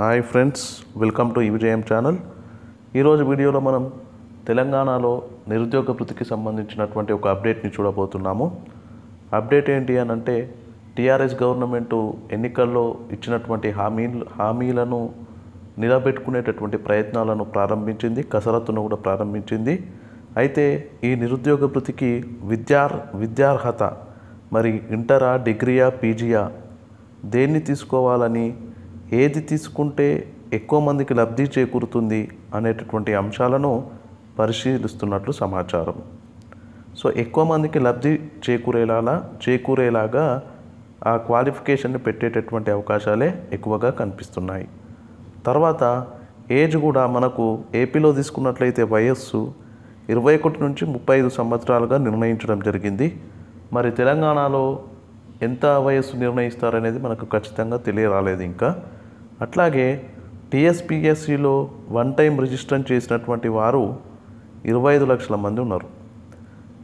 Hi friends welcome to Vijayam channel. ఈరోజు వీడియోలో మనం తెలంగాణలో నిరుద్యోగ వృత్తికి సంబంధించినటువంటి ఒక అప్డేట్ని చూడబోతున్నాము. అప్డేట్ ఏంటి అని అంటే టీఆర్ఎస్ గవర్నమెంట్ ఎన్నికల్లో ఇచ్చినటువంటి హామీ హామీలను నిలబెట్టుకునేటటువంటి ప్రయత్నాలను ప్రారంభించింది కసరత్తును కూడా ప్రారంభించింది. అయితే ఈ నిరుద్యోగ వృత్తికి విద్యార్ విద్యార్హత మరి ఇంటరా డిగ్రీయా పీజీయా దేన్ని తీసుకోవాలని ఏది తీసుకుంటే ఎక్కువ మందికి లబ్ధి చేకూరుతుంది అనేటటువంటి అంశాలను పరిశీలిస్తున్నట్లు సమాచారం. సో ఎక్కువ మందికి లబ్ధి చేకూరేలాగా చేకూరేలాగా ఆ క్వాలిఫికేషన్ని పెట్టేటటువంటి అవకాశాలే ఎక్కువగా కనిపిస్తున్నాయి. తర్వాత ఏజ్ కూడా మనకు ఏపీలో తీసుకున్నట్లయితే వయస్సు ఇరవై ఒకటి నుంచి ముప్పై ఐదు సంవత్సరాలుగా నిర్ణయించడం జరిగింది. మరి తెలంగాణలో ఎంత వయస్సు నిర్ణయిస్తారనేది మనకు ఖచ్చితంగా తెలియరాలేదు ఇంకా. అట్లాగే టీఎస్పిఎస్సిలో వన్ టైం రిజిస్టర్ చేసినటువంటి వారు ఇరవై ఐదు లక్షల మంది ఉన్నారు.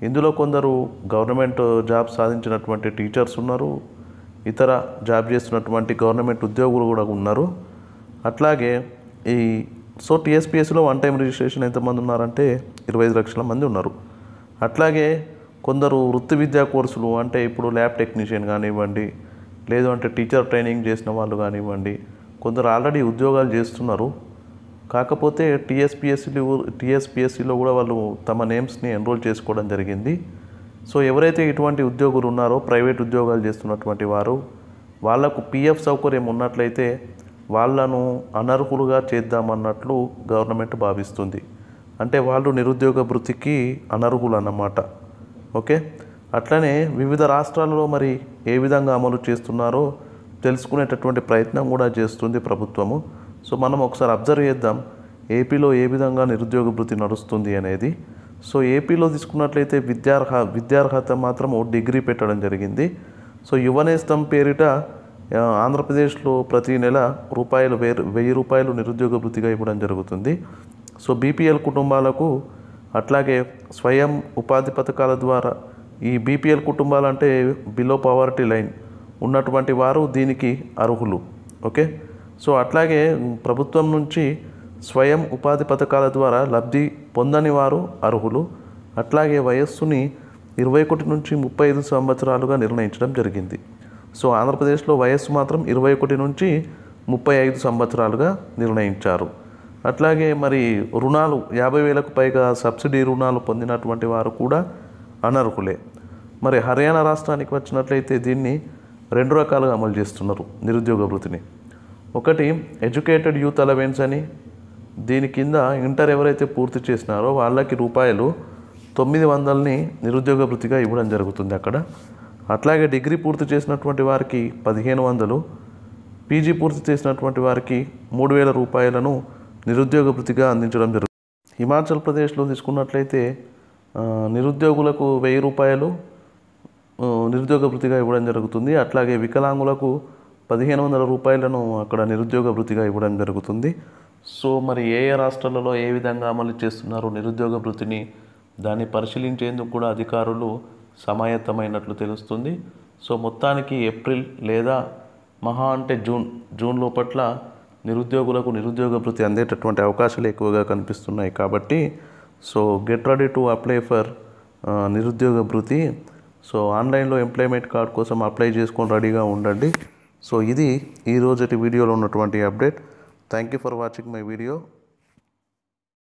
ఇందులో కొందరు గవర్నమెంట్ జాబ్ సాధించినటువంటి టీచర్స్ ఉన్నారు. ఇతర జాబ్ చేస్తున్నటువంటి గవర్నమెంట్ ఉద్యోగులు కూడా ఉన్నారు. అట్లాగే ఈ సో టీఎస్పిఎస్సిలో వన్ టైం రిజిస్ట్రేషన్ ఎంతమంది ఉన్నారంటే ఇరవై ఐదు లక్షల మంది ఉన్నారు. అట్లాగే కొందరు వృత్తి విద్యా కోర్సులు అంటే ఇప్పుడు ల్యాబ్ టెక్నీషియన్ కానివ్వండి లేదు అంటే టీచర్ ట్రైనింగ్ చేసిన వాళ్ళు కానివ్వండి కొందరు ఆల్రెడీ ఉద్యోగాలు చేస్తున్నారు. కాకపోతే టీఎస్పిఎస్సిలో టీఎస్పిఎస్సీలో కూడా వాళ్ళు తమ నేమ్స్ని ఎన్రోల్ చేసుకోవడం జరిగింది. సో ఎవరైతే ఇటువంటి ఉద్యోగులు ఉన్నారో ప్రైవేట్ ఉద్యోగాలు చేస్తున్నటువంటి వారు వాళ్ళకు పిఎఫ్ సౌకర్యం ఉన్నట్లయితే వాళ్ళను అనర్హులుగా చేద్దామన్నట్లు గవర్నమెంట్ భావిస్తుంది. అంటే వాళ్ళు నిరుద్యోగ వృత్తికి అనర్హులు అన్నమాట ఓకే? అట్లనే వివిధ రాష్ట్రాలలో మరి ఏ విధంగా అమలు చేస్తున్నారో తెలుసుకునేటటువంటి ప్రయత్నం కూడా చేస్తుంది ప్రభుత్వము. సో మనం ఒకసారి అబ్జర్వ్ చేద్దాం ఏపీలో ఏ విధంగా నిరుద్యోగ వృత్తి నడుస్తుంది అనేది. సో ఏపీలో తీసుకున్నట్లయితే విద్యార్హ విద్యార్హత మాత్రం ఓ డిగ్రీ పెట్టడం జరిగింది. సో యువనేస్తం పేరిట ఆంధ్రప్రదేశ్లో ప్రతి నెల రూపాయలు వేరు వెయ్యి రూపాయలు నిరుద్యోగ వృత్తిగా ఇవ్వడం జరుగుతుంది. సో బీపీఎల్ కుటుంబాలకు అట్లాగే స్వయం ఉపాధి పథకాల ద్వారా ఈ బీపీఎల్ కుటుంబాలంటే బిలో పవర్టీ లైన్. ఉన్నటువంటి వారు దీనికి అర్హులు. ఓకే? సో అట్లాగే ప్రభుత్వం నుంచి స్వయం ఉపాధి పథకాల ద్వారా లబ్ధి పొందని వారు అర్హులు. అట్లాగే వయస్సుని ఇరవై ఒకటి నుంచి ముప్పై ఐదు సంవత్సరాలుగా నిర్ణయించడం జరిగింది. సో ఆంధ్రప్రదేశ్లో వయస్సు మాత్రం ఇరవై ఒకటి నుంచి ముప్పై ఐదు సంవత్సరాలుగా నిర్ణయించారు. అట్లాగే మరి రుణాలు యాభై వేలకు పైగా సబ్సిడీ రుణాలు పొందినటువంటి వారు కూడా అనర్హులే. మరి హర్యానా రాష్ట్రానికి వచ్చినట్లయితే దీన్ని రెండు రకాలుగా అమలు చేస్తున్నారు నిరుద్యోగ వృత్తిని. ఒకటి ఎడ్యుకేటెడ్ యూత్ అలవెన్స్ అని. దీని కింద ఇంటర్ ఎవరైతే పూర్తి చేసినారో వాళ్ళకి రూపాయలు తొమ్మిది వందలని నిరుద్యోగ వృత్తిగా ఇవ్వడం జరుగుతుంది అక్కడ. అట్లాగే డిగ్రీ పూర్తి చేసినటువంటి వారికి పదిహేను వందలు పీజీ పూర్తి చేసినటువంటి వారికి మూడు వేల రూపాయలను నిరుద్యోగ వృత్తిగా అందించడం జరుగుతుంది. హిమాచల్ ప్రదేశ్లో తీసుకున్నట్లయితే నిరుద్యోగులకు వెయ్యి రూపాయలు నిరుద్యోగ వృత్తిగా ఇవ్వడం జరుగుతుంది. అట్లాగే వికలాంగులకు పదిహేను వందల రూపాయలను అక్కడ నిరుద్యోగ వృత్తిగా ఇవ్వడం జరుగుతుంది. సో మరి ఏ ఏ రాష్ట్రాలలో ఏ విధంగా అమలు చేస్తున్నారు నిరుద్యోగ వృత్తిని? దాన్ని పరిశీలించేందుకు కూడా అధికారులు సమాయత్తమైనట్లు తెలుస్తుంది. సో మొత్తానికి ఏప్రిల్ లేదా మహా అంటే జూన్ జూన్ లోపట్ల నిరుద్యోగులకు నిరుద్యోగ వృత్తి అందేటటువంటి అవకాశాలు ఎక్కువగా కనిపిస్తున్నాయి కాబట్టి so get ready to apply for నిరుద్యోగ వృత్తి. సో ఆన్లైన్లో ఎంప్లాయ్మెంట్ కార్డ్ కోసం అప్లై చేసుకొని రెడీగా ఉండండి. సో ఇది ఈ రోజటి వీడియోలో ఉన్నటువంటి update. Thank you for watching my video